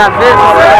Primeira.